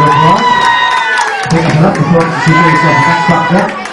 rất là thương xin mời các bạn